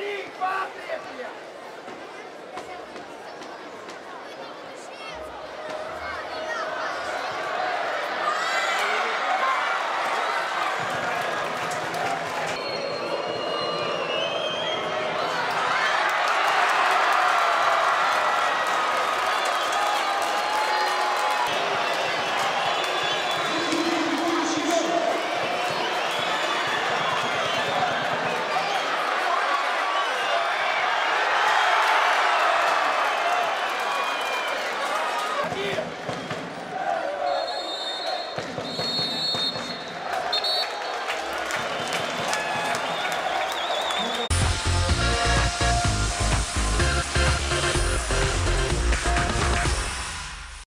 Sim, pátria!